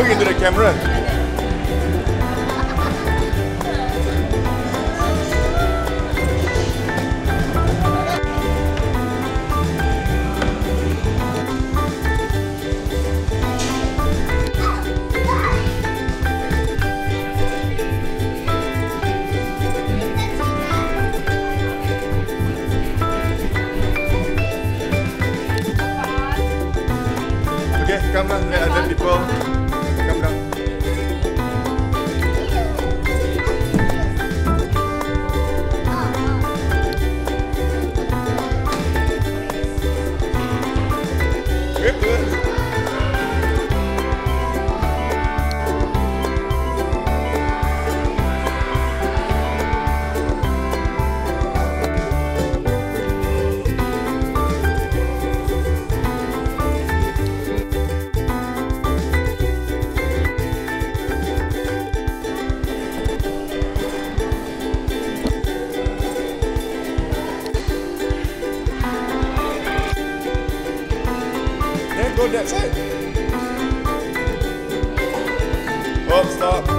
Look into the camera. come and let other people Good, that's it. Up, stop.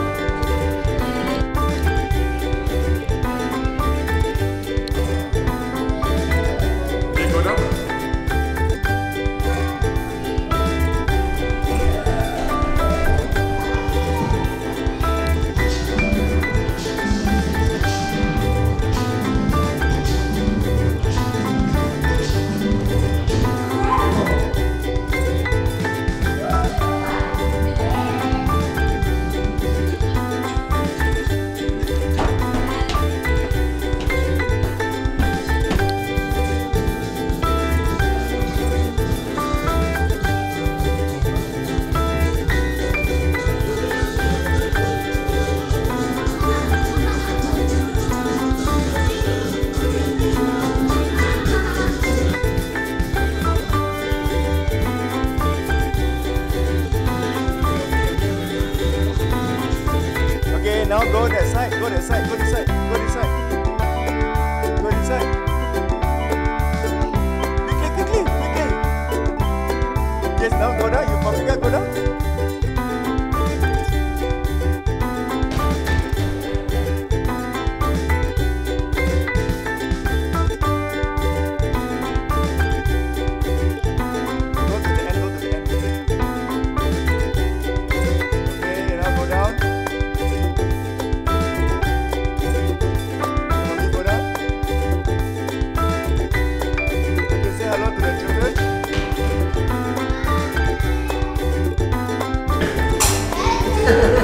Yeah.